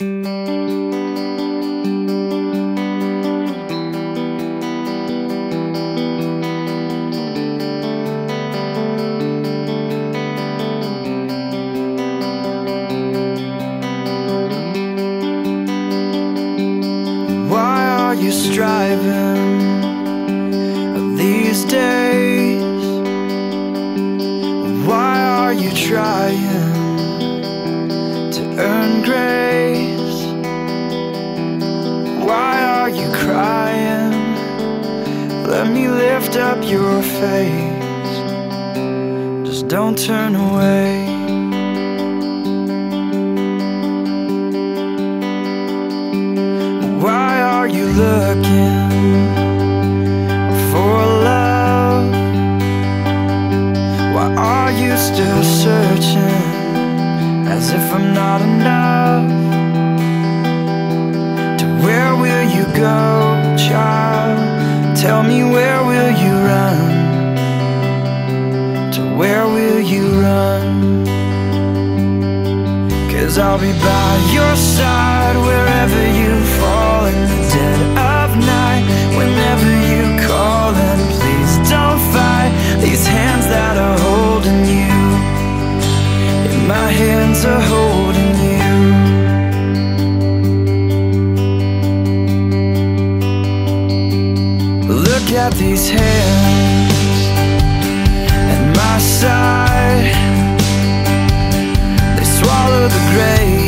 you striving these days? Why are you trying to earn grace? Why are you crying? Let me lift up your face. Just don't turn away. Why are you looking you run? Cause I'll be by your side wherever you fall in the dead of night. Whenever you call, and please don't fight these hands that are holding you. And my hands are holding you. Look at these hands at my side. They swallow the grave